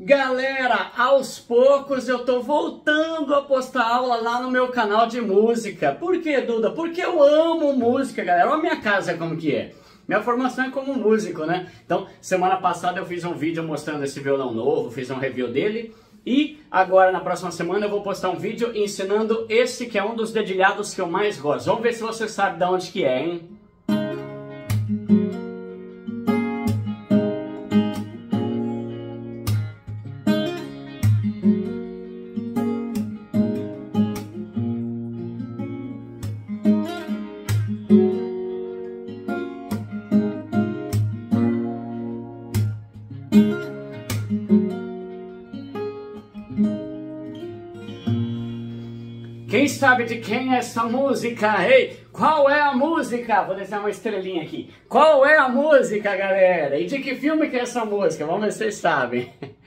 Galera, aos poucos eu tô voltando a postar aula lá no meu canal de música. Por que, Duda? Porque eu amo música, galera. Olha a minha casa como que é. Minha formação é como músico, né? Então, semana passada eu fiz um vídeo mostrando esse violão novo, fiz um review dele. E agora, na próxima semana, eu vou postar um vídeo ensinando esse que é um dos dedilhados que eu mais gosto. Vamos ver se você sabe de onde que é, hein? Quem sabe de quem é essa música? Ei, qual é a música? Vou desenhar uma estrelinha aqui. Qual é a música, galera? E de que filme que é essa música? Vamos ver se vocês sabem.